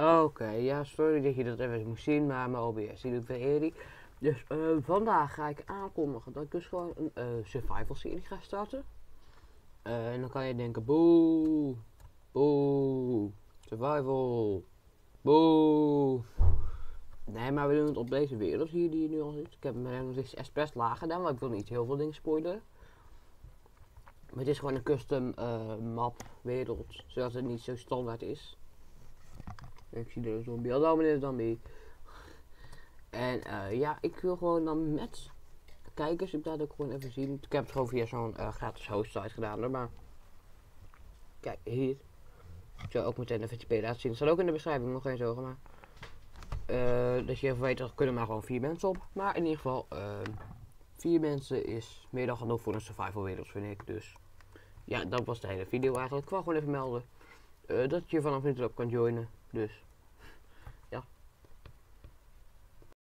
Oké, ja, sorry dat je dat even moest zien, maar mijn OBS die doet weer eerie. Dus eh, vandaag ga ik aankondigen dat ik dus gewoon een eh, survival serie ga starten. Eh, en dan kan je denken, boe, boe, survival, boe. Nee, maar we doen het op deze wereld hier die je nu al ziet. Ik heb hem nog eens expres laag gedaan, want ik wil niet heel veel dingen spoileren. Maar het is gewoon een custom map wereld, zodat het niet zo standaard is. Ik zie er een zombie. Hallo meneer zombie. En eh, ja, ik wil gewoon dan met kijkers, ik laat ook gewoon even zien. Ik heb het gewoon via zo'n eh, gratis host site gedaan hoor, maar... Kijk, hier. Ik zal ook meteen even het laten zien. Het staat ook in de beschrijving, nog geen zorgen, maar... eh dat je even weet, er kunnen maar gewoon vier mensen op. Maar in ieder geval, vier mensen is meer dan genoeg voor een survival wereld, vind ik. Dus ja, dat was de hele video eigenlijk. Ik gewoon even melden dat je vanaf nu op kan joinen. Dus